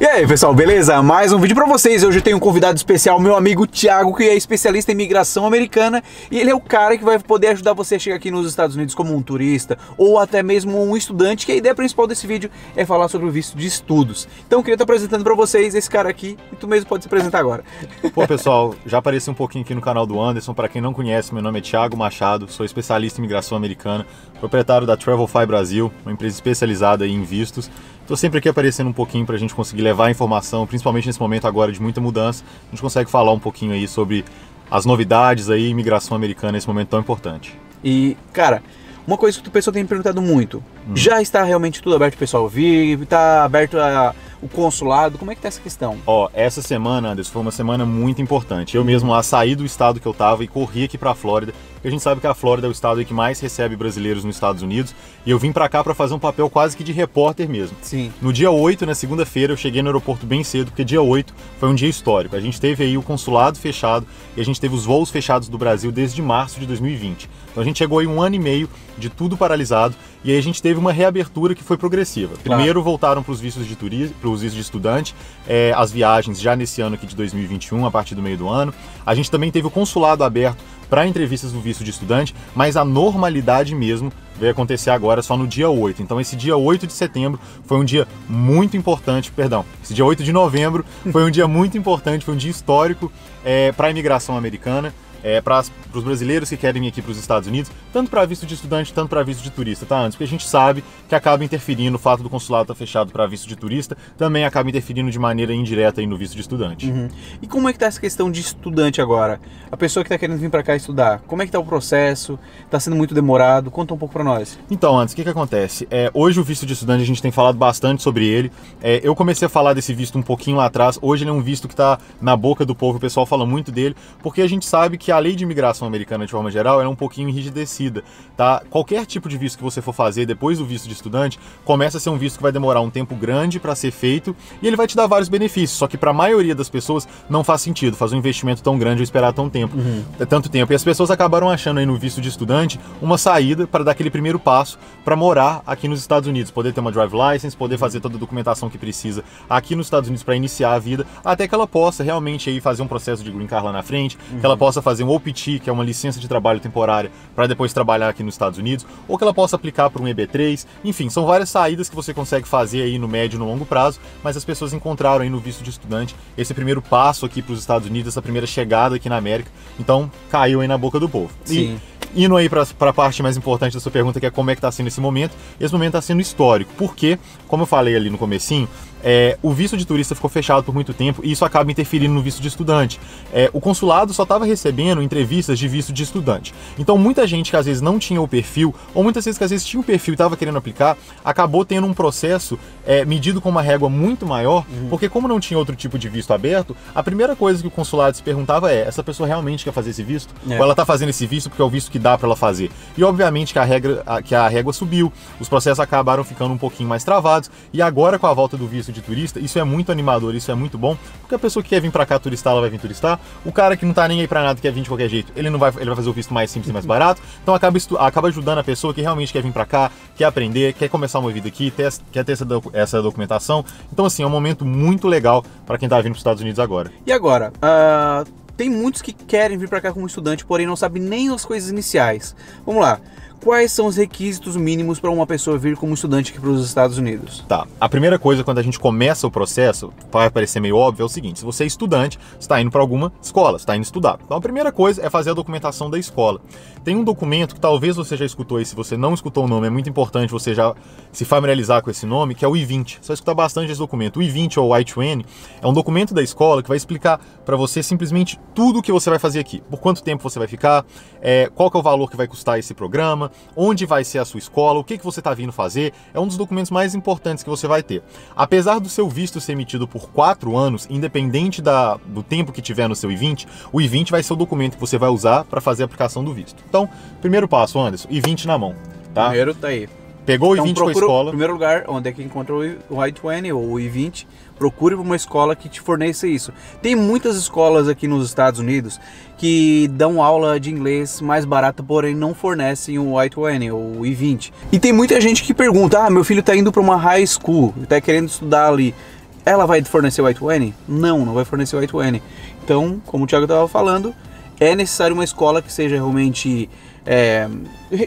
E aí, pessoal, beleza? Mais um vídeo para vocês. Hoje eu tenho um convidado especial, meu amigo Thiago, que é especialista em imigração americana, e ele é o cara que vai poder ajudar você a chegar aqui nos Estados Unidos como um turista ou até mesmo um estudante, que a ideia principal desse vídeo é falar sobre o visto de estudos. Então eu queria estar apresentando para vocês esse cara aqui, e tu mesmo pode se apresentar agora. Pô, pessoal, já apareci um pouquinho aqui no canal do Anderson. Para quem não conhece, meu nome é Thiago Machado, sou especialista em imigração americana, proprietário da Travelfy Brasil, uma empresa especializada em vistos. Estou sempre aqui aparecendo um pouquinho para a gente conseguir levar informação, principalmente nesse momento agora de muita mudança. A gente consegue falar um pouquinho aí sobre as novidades aí, imigração americana nesse momento tão importante. E, cara, uma coisa que o pessoal tem me perguntado muito, hum. já está realmente tudo aberto para o pessoal vir? Está aberto a o consulado? Como é que tá essa questão? Ó, essa semana, Anderson, foi uma semana muito importante. Eu mesmo lá saí do estado que eu tava e corri aqui para a Flórida, porque a gente sabe que a Flórida é o estado que mais recebe brasileiros nos Estados Unidos, e eu vim para cá para fazer um papel quase que de repórter mesmo. Sim. No dia 8, na segunda-feira, eu cheguei no aeroporto bem cedo, porque dia 8 foi um dia histórico. A gente teve aí o consulado fechado e a gente teve os voos fechados do Brasil desde março de 2020. Então a gente chegou aí um ano e meio de tudo paralisado e aí a gente teve uma reabertura que foi progressiva. Primeiro claro. voltaram para os vistos de turismo, para os vistos de estudante, é, as viagens já nesse ano aqui de 2021, a partir do meio do ano. A gente também teve o consulado aberto para entrevistas do visto de estudante, mas a normalidade mesmo veio acontecer agora só no dia 8. Então esse dia 8 de setembro foi um dia muito importante, perdão, esse dia 8 de novembro foi um dia muito importante, foi um dia histórico é, para a imigração americana é, para os brasileiros que querem ir aqui para os Estados Unidos, tanto para visto de estudante, tanto para visto de turista, tá? Antes, porque a gente sabe que acaba interferindo o fato do consulado estar tá fechado para visto de turista, também acaba interferindo de maneira indireta aí no visto de estudante. Uhum. E como é que tá essa questão de estudante agora? A pessoa que está querendo vir para cá estudar, como é que tá o processo? Está sendo muito demorado? Conta um pouco para nós. Então, antes, o que, que acontece? É, hoje o visto de estudante a gente tem falado bastante sobre ele. É, eu comecei a falar desse visto um pouquinho lá atrás. Hoje ele é um visto que está na boca do povo, o pessoal fala muito dele, porque a gente sabe que a lei de imigração americana, de forma geral, é um pouquinho enrijecida, tá? Qualquer tipo de visto que você for fazer depois do visto de estudante, começa a ser um visto que vai demorar um tempo grande para ser feito e ele vai te dar vários benefícios, só que para a maioria das pessoas não faz sentido fazer um investimento tão grande ou esperar tão tempo, uhum. É tanto tempo. E as pessoas acabaram achando aí no visto de estudante uma saída para dar aquele primeiro passo para morar aqui nos Estados Unidos, poder ter uma drive license, poder fazer toda a documentação que precisa aqui nos Estados Unidos para iniciar a vida, até que ela possa realmente aí fazer um processo de green card lá na frente, uhum. que ela possa fazer um OPT que é uma licença de trabalho temporária, para depois trabalhar aqui nos Estados Unidos, ou que ela possa aplicar para um EB3. Enfim, são várias saídas que você consegue fazer aí no médio e no longo prazo, mas as pessoas encontraram aí no visto de estudante esse primeiro passo aqui para os Estados Unidos, essa primeira chegada aqui na América. Então, caiu aí na boca do povo. Sim. E, indo aí para a parte mais importante da sua pergunta, que é como é que está sendo esse momento, esse momento está sendo histórico. Porque, como eu falei ali no comecinho, é, o visto de turista ficou fechado por muito tempo e isso acaba interferindo no visto de estudante. É, o consulado só estava recebendo entrevistas de visto de estudante. Então muita gente que às vezes não tinha o perfil, ou muitas vezes que às vezes tinha o perfil e estava querendo aplicar, acabou tendo um processo é, medido com uma régua muito maior, uhum. porque como não tinha outro tipo de visto aberto, a primeira coisa que o consulado se perguntava é: essa pessoa realmente quer fazer esse visto? É. Ou ela está fazendo esse visto porque é o visto que dá para ela fazer? E obviamente que a, regra, a, que a régua subiu, os processos acabaram ficando um pouquinho mais travados, e agora com a volta do visto de turista, isso é muito animador, isso é muito bom, porque a pessoa que quer vir para cá turistar, ela vai vir turistar. O cara que não tá nem aí para nada, quer vir de qualquer jeito, ele não vai, ele vai fazer o visto mais simples e mais barato. Então acaba, acaba ajudando a pessoa que realmente quer vir para cá, quer aprender, quer começar uma vida aqui, ter, quer ter essa, essa documentação. Então assim, é um momento muito legal para quem tá vindo para os Estados Unidos agora. E agora, uh, tem muitos que querem vir para cá como estudante, porém não sabem nem as coisas iniciais. Vamos lá quais são os requisitos mínimos para uma pessoa vir como estudante aqui para os Estados Unidos? Tá. A primeira coisa quando a gente começa o processo, vai parecer meio óbvio, é o seguinte: se você é estudante, está indo para alguma escola, está indo estudar. Então a primeira coisa é fazer a documentação da escola. Tem um documento que talvez você já escutou e se você não escutou o nome, é muito importante você já se familiarizar com esse nome, que é o I-20. Você vai escutar bastante esse documento. O I-20 ou o I-20 é um documento da escola que vai explicar para você simplesmente tudo o que você vai fazer aqui. Por quanto tempo você vai ficar, é, qual é o valor que vai custar esse programa, onde vai ser a sua escola, o que, que você está vindo fazer, é um dos documentos mais importantes que você vai ter. Apesar do seu visto ser emitido por quatro anos, independente da, do tempo que tiver no seu I-20, o I-20 vai ser o documento que você vai usar para fazer a aplicação do visto. Então, primeiro passo, Anderson, I-20 na mão. Tá? Primeiro tá aí. Pegou então, o I-20 com a escola. primeiro lugar, onde é que encontra o I-20 ou o I-20, procure uma escola que te forneça isso. Tem muitas escolas aqui nos Estados Unidos que dão aula de inglês mais barata, porém não fornecem o I-20 ou o I-20. E tem muita gente que pergunta: ah, meu filho está indo para uma high school, está querendo estudar ali. ela vai fornecer o I-20? Não, não vai fornecer o I-20. Então, como o Thiago estava falando, é necessário uma escola que seja realmente é,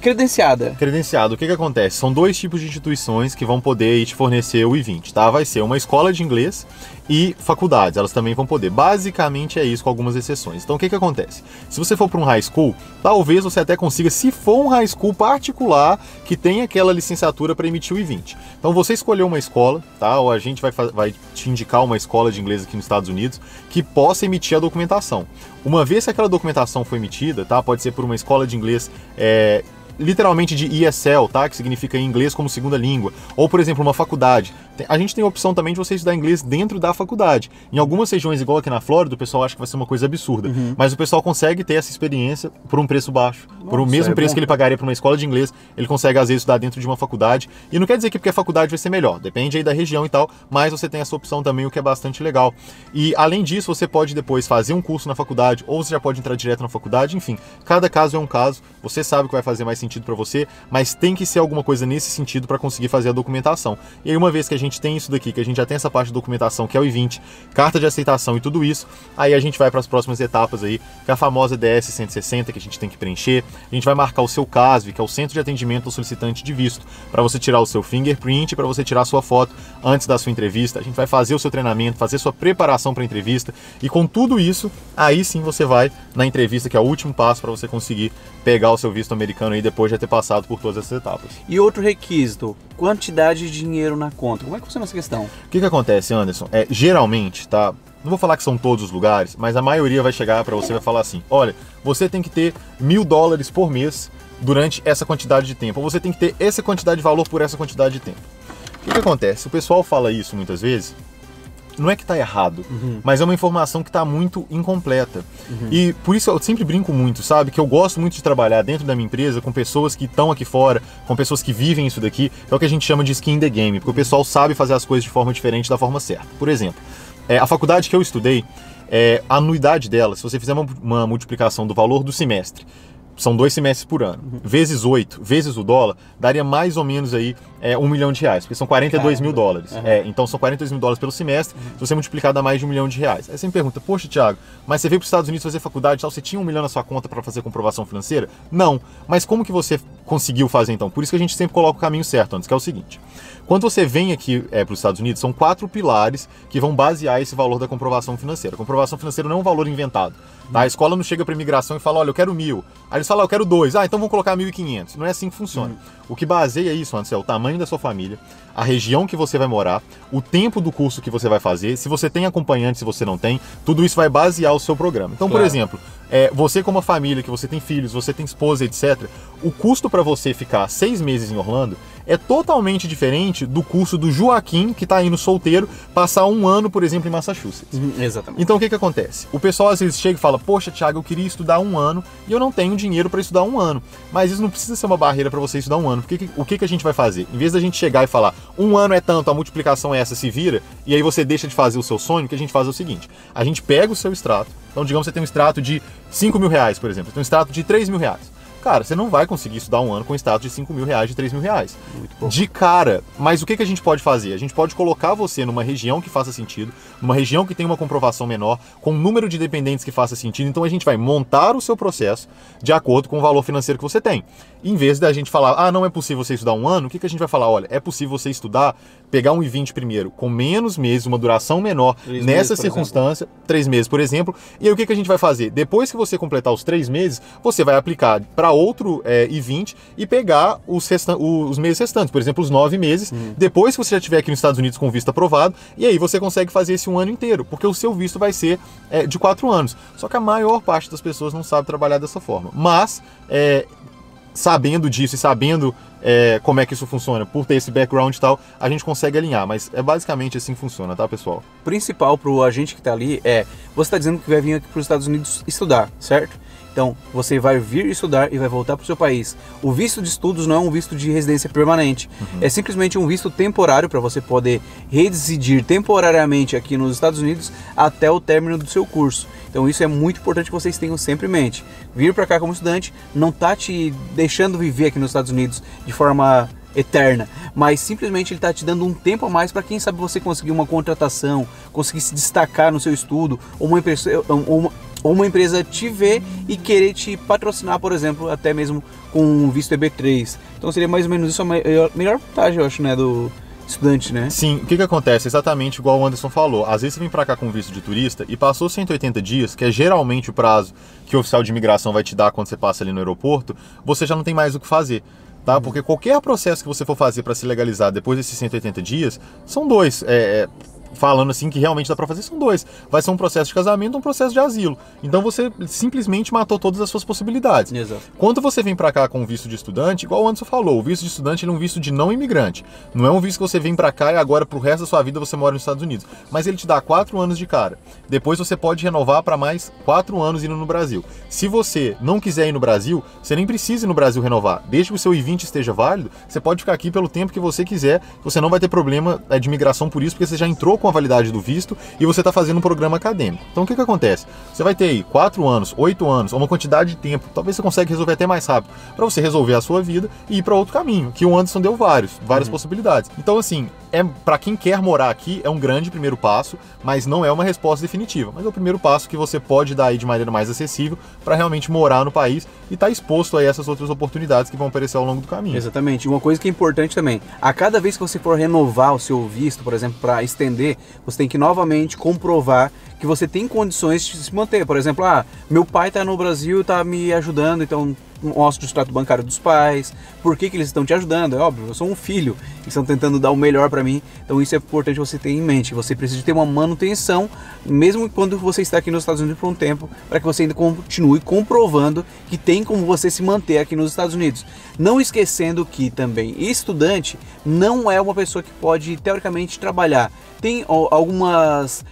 credenciada. Credenciado. O que, que acontece? São dois tipos de instituições que vão poder te fornecer o I-20, tá? Vai ser uma escola de inglês e faculdades, elas também vão poder. Basicamente é isso, com algumas exceções. Então o que, que acontece? Se você for para um high school, talvez você até consiga, se for um high school particular que tem aquela licenciatura para emitir o I-20. Então você escolheu uma escola, tá? Ou a gente vai, vai te indicar uma escola de inglês aqui nos Estados Unidos que possa emitir a documentação. Uma vez que aquela documentação foi emitida, tá? Pode ser por uma escola de inglês é, literalmente de ESL, tá? Que significa inglês como segunda língua. Ou, por exemplo, uma faculdade. A gente tem a opção também de você estudar inglês dentro da faculdade. Em algumas regiões, igual aqui na Flórida, o pessoal acha que vai ser uma coisa absurda. Uhum. Mas o pessoal consegue ter essa experiência por um preço baixo. Nossa, por o mesmo é preço bom. que ele pagaria para uma escola de inglês, ele consegue, às vezes, estudar dentro de uma faculdade. E não quer dizer que porque a faculdade vai ser melhor. Depende aí da região e tal. Mas você tem essa opção também, o que é bastante legal. E, além disso, você pode depois fazer um curso na faculdade, ou você já pode entrar direto na faculdade. Enfim, cada caso é um caso. Você sabe o que vai fazer mais sentido para você mas tem que ser alguma coisa nesse sentido para conseguir fazer a documentação. E aí, uma vez que a gente tem isso daqui, que a gente já tem essa parte de documentação, que é o I-20, carta de aceitação e tudo isso, aí a gente vai para as próximas etapas aí, que é a famosa DS 160 que a gente tem que preencher. A gente vai marcar o seu CASV, que é o Centro de Atendimento ao Solicitante de Visto, para você tirar o seu fingerprint, para você tirar a sua foto antes da sua entrevista. A gente vai fazer o seu treinamento, fazer sua preparação para a entrevista e com tudo isso, aí sim você vai na entrevista, que é o último passo para você conseguir pegar o seu visto americano aí depois de ter passado por todas essas etapas. E outro requisito, quantidade de dinheiro na conta. Como é que funciona essa questão? O que, que acontece, Anderson? É, geralmente, tá? Não vou falar que são todos os lugares, mas a maioria vai chegar para você e vai falar assim: olha, você tem que ter mil dólares por mês durante essa quantidade de tempo. Ou você tem que ter essa quantidade de valor por essa quantidade de tempo. O que, que acontece? O pessoal fala isso muitas vezes não é que está errado, uhum. mas é uma informação que está muito incompleta. Uhum. E por isso eu sempre brinco muito, sabe? Que eu gosto muito de trabalhar dentro da minha empresa com pessoas que estão aqui fora, com pessoas que vivem isso daqui, é o que a gente chama de skin in the game, porque o pessoal sabe fazer as coisas de forma diferente da forma certa. Por exemplo, é, a faculdade que eu estudei, é, a anuidade dela, se você fizer uma, uma multiplicação do valor do semestre são dois semestres por ano, uhum. vezes oito, vezes o dólar, daria mais ou menos aí é, um milhão de reais, porque são 42 Caramba. mil dólares. Uhum. É, então são 42 mil dólares pelo semestre, uhum. se você multiplicar dá mais de um milhão de reais. Aí você me pergunta, poxa, Thiago, mas você veio para os Estados Unidos fazer faculdade tal, você tinha um milhão na sua conta para fazer comprovação financeira? Não. Mas como que você conseguiu fazer então? Por isso que a gente sempre coloca o caminho certo antes, que é o seguinte. Quando você vem aqui é, para os Estados Unidos, são quatro pilares que vão basear esse valor da comprovação financeira. A comprovação financeira não é um valor inventado. Tá? A escola não chega para imigração e fala, olha, eu quero mil. Aí eles falam, eu quero dois. Ah, então vamos colocar mil e quinhentos. Não é assim que funciona. Uhum. O que baseia isso, antes, é o tamanho da sua família, a região que você vai morar, o tempo do curso que você vai fazer, se você tem acompanhante, se você não tem, tudo isso vai basear o seu programa. Então, claro. por exemplo, é, você como uma família, que você tem filhos, você tem esposa, etc., o custo para você ficar seis meses em Orlando é totalmente diferente do curso do Joaquim, que está indo solteiro, passar um ano, por exemplo, em Massachusetts. Uhum, exatamente. Então o que, que acontece? O pessoal às vezes chega e fala: Poxa, Thiago, eu queria estudar um ano e eu não tenho dinheiro para estudar um ano. Mas isso não precisa ser uma barreira para você estudar um ano. Porque o que, que a gente vai fazer? Em vez da gente chegar e falar: Um ano é tanto, a multiplicação é essa, se vira, e aí você deixa de fazer o seu sonho, o que a gente faz é o seguinte: a gente pega o seu extrato. Então, digamos que você tem um extrato de 5 mil reais, por exemplo, você tem um extrato de 3 mil reais. Cara, você não vai conseguir estudar um ano com status de 5 mil reais, de 3 mil reais. De cara. Mas o que, que a gente pode fazer? A gente pode colocar você numa região que faça sentido, numa região que tem uma comprovação menor, com um número de dependentes que faça sentido. Então a gente vai montar o seu processo de acordo com o valor financeiro que você tem. Em vez da gente falar, ah, não é possível você estudar um ano, o que, que a gente vai falar? Olha, é possível você estudar, pegar um I-20 primeiro, com menos meses, uma duração menor, três nessa meses, circunstância, exemplo. três meses, por exemplo. E aí o que, que a gente vai fazer? Depois que você completar os três meses, você vai aplicar para outro é, I-20 e pegar os, restan os meses restantes, por exemplo, os nove meses, uhum. depois que você já estiver aqui nos Estados Unidos com visto aprovado, e aí você consegue fazer esse um ano inteiro, porque o seu visto vai ser é, de quatro anos. Só que a maior parte das pessoas não sabe trabalhar dessa forma. Mas é, sabendo disso e sabendo é, como é que isso funciona, por ter esse background e tal, a gente consegue alinhar. Mas é basicamente assim que funciona, tá, pessoal? Principal para o agente que está ali é: você está dizendo que vai vir aqui para os Estados Unidos estudar, certo? Então, você vai vir estudar e vai voltar para o seu país. O visto de estudos não é um visto de residência permanente. Uhum. É simplesmente um visto temporário para você poder residir temporariamente aqui nos Estados Unidos até o término do seu curso. Então, isso é muito importante que vocês tenham sempre em mente. Vir para cá como estudante não tá te deixando viver aqui nos Estados Unidos de forma eterna, mas simplesmente ele está te dando um tempo a mais para quem sabe você conseguir uma contratação, conseguir se destacar no seu estudo, ou uma empresa, ou uma, empresa te ver e querer te patrocinar, por exemplo, até mesmo com um visto EB3. Então seria mais ou menos isso a melhor vantagem, eu acho, né, do estudante, né? Sim, o que que acontece? Exatamente igual o Anderson falou. Às vezes você vem para cá com visto de turista e passou 180 dias, que é geralmente o prazo que o oficial de imigração vai te dar quando você passa ali no aeroporto, você já não tem mais o que fazer tá? Porque qualquer processo que você for fazer para se legalizar depois desses 180 dias, são dois. É, é, falando assim que realmente dá para fazer são dois. Vai ser um processo de casamento, um processo de asilo. Então você simplesmente matou todas as suas possibilidades. Exato. Quando você vem para cá com um visto de estudante, igual o Anderson falou, o visto de estudante é um visto de não imigrante. Não é um visto que você vem para cá e agora pro resto da sua vida você mora nos Estados Unidos. Mas ele te dá quatro anos de cara. Depois você pode renovar para mais quatro anos indo no Brasil. Se você não quiser ir no Brasil, você nem precisa ir no Brasil renovar. Desde que o seu I-20 esteja válido, você pode ficar aqui pelo tempo que você quiser. Você não vai ter problema é, de imigração por isso, porque você já entrou com a validade do visto e você está fazendo um programa acadêmico. Então o que, que acontece? Você vai ter aí 4 anos, 8 anos, uma quantidade de tempo, talvez você consiga resolver até mais rápido, para você resolver a sua vida e ir para outro caminho, que o Anderson deu vários, várias uhum. possibilidades. Então assim, é para quem quer morar aqui é um grande primeiro passo, mas não é uma resposta definitiva. Mas é o primeiro passo que você pode dar aí de maneira mais acessível para realmente morar no país e estar tá exposto a essas outras oportunidades que vão aparecer ao longo do caminho. Exatamente. Uma coisa que é importante também, a cada vez que você for renovar o seu visto, por exemplo, para estender, você tem que novamente comprovar que você tem condições de se manter. Por exemplo, ah, meu pai está no Brasil, está me ajudando, então mostra o extrato bancário dos pais, por que, que eles estão te ajudando. É óbvio, eu sou um filho, eles estão tentando dar o melhor para mim, então isso é importante você ter em mente. Você precisa ter uma manutenção, mesmo quando você está aqui nos Estados Unidos por um tempo, para que você ainda continue comprovando que tem como você se manter aqui nos Estados Unidos. Não esquecendo que também estudante não é uma pessoa que pode teoricamente trabalhar. Tem algumas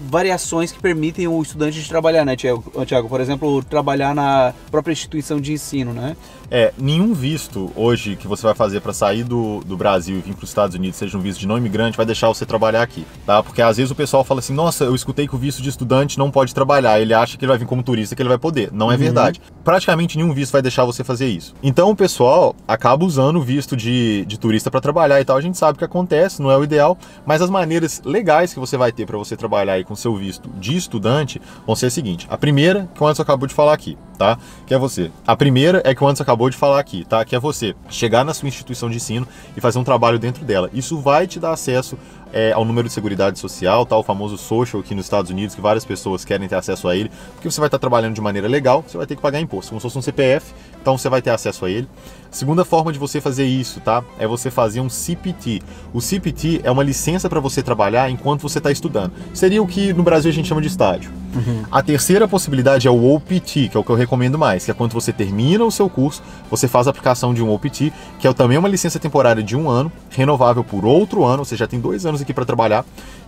variações que permitem o estudante de trabalhar, né, Tiago? Por exemplo, trabalhar na própria instituição de ensino, né? É, nenhum visto hoje que você vai fazer para sair do, do Brasil e vir para os Estados Unidos, seja um visto de não imigrante, vai deixar você trabalhar aqui, tá? Porque às vezes o pessoal fala assim: nossa, eu escutei que o visto de estudante não pode trabalhar. Ele acha que ele vai vir como turista, que ele vai poder. Não é uhum. verdade. Praticamente nenhum visto vai deixar você fazer isso. Então o pessoal acaba usando o visto de, de turista para trabalhar e tal. A gente sabe que acontece, não é o ideal, mas as maneiras legais que você vai ter para você trabalhar aí com seu visto de estudante vão ser a seguinte: a primeira, que o Anderson acabou de falar aqui, tá? Que é você. A primeira é que o Anderson acabou acabou de falar aqui, tá? Que é você chegar na sua instituição de ensino e fazer um trabalho dentro dela. Isso vai te dar acesso é, ao número de seguridade social, tá? O famoso social aqui nos Estados Unidos, que várias pessoas querem ter acesso a ele, porque você vai estar trabalhando de maneira legal, você vai ter que pagar imposto, como se fosse um CPF, então você vai ter acesso a ele. Segunda forma de você fazer isso, tá? É você fazer um CPT. O CPT é uma licença para você trabalhar enquanto você está estudando. Seria o que no Brasil a gente chama de estágio. Uhum. A terceira possibilidade é o OPT, que é o que eu recomendo mais, que é quando você termina o seu curso, você faz a aplicação de um OPT, que é também uma licença temporária de um ano, renovável por outro ano, você já tem dois anos aqui para trabalhar,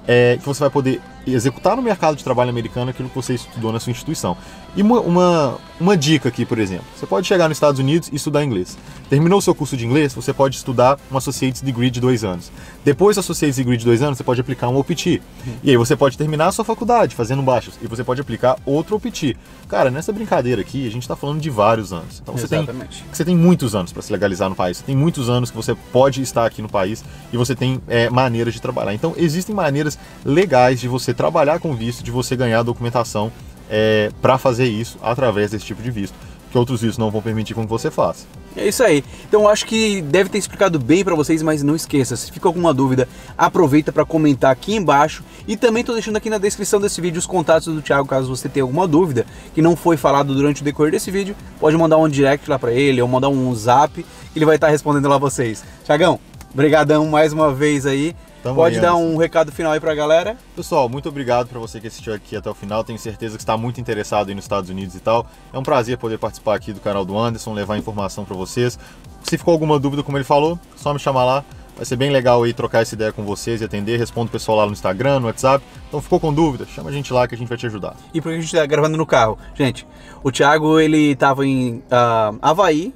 é, que você vai poder executar no mercado de trabalho americano aquilo que você estudou na sua instituição. E uma, uma, uma, dica aqui, por exemplo: você pode chegar nos Estados Unidos e estudar inglês. Terminou o seu curso de inglês, você pode estudar um Associate's Degree de dois anos. Depois do Associate's Degree de dois anos, você pode aplicar um OPT. E aí você pode terminar a sua faculdade fazendo baixos e você pode aplicar outro OPT. Cara, nessa brincadeira aqui, a gente está falando de vários anos. Então você tem, você tem muitos anos para se legalizar no país. Você tem muitos anos que você pode estar aqui no país e você tem é, maneiras de trabalhar. Então existem maneiras legais de você trabalhar com visto, de você ganhar documentação é, para fazer isso através desse tipo de visto, que outros vistos não vão permitir com que você faça. É isso aí. Então acho que deve ter explicado bem para vocês, mas não esqueça, se fica alguma dúvida, aproveita para comentar aqui embaixo e também estou deixando aqui na descrição desse vídeo os contatos do Thiago, caso você tenha alguma dúvida que não foi falado durante o decorrer desse vídeo, pode mandar um direct lá para ele ou mandar um zap, ele vai estar tá respondendo lá vocês. Thiagão, brigadão mais uma vez aí. Tamo Pode aí, dar um recado final aí pra galera? Pessoal, muito obrigado para você que assistiu aqui até o final. Tenho certeza que está muito interessado aí nos Estados Unidos e tal. É um prazer poder participar aqui do canal do Anderson, levar informação para vocês. Se ficou alguma dúvida, como ele falou, só me chamar lá. Vai ser bem legal aí trocar essa ideia com vocês e atender. Respondo o pessoal lá no Instagram, no WhatsApp. Então ficou com dúvida? Chama a gente lá que a gente vai te ajudar. E por que a gente tá gravando no carro? Gente, o Thiago ele tava em uh, Havaí,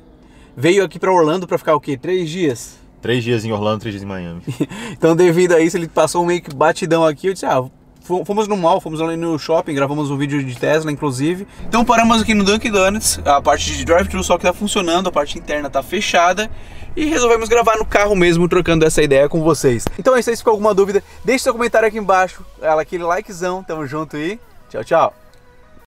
veio aqui para Orlando para ficar o quê? Três dias? Três dias em Orlando, três dias em Miami. então, devido a isso, ele passou meio que batidão aqui. Eu disse, ah, Fomos no mall, fomos ali no shopping, gravamos um vídeo de Tesla, inclusive. Então paramos aqui no Dunkin' Donuts, a parte de drive-thru só que tá funcionando, a parte interna tá fechada. E resolvemos gravar no carro mesmo, trocando essa ideia com vocês. Então é isso aí, se ficou alguma dúvida, deixe seu comentário aqui embaixo, aquele likezão, tamo junto e tchau, tchau.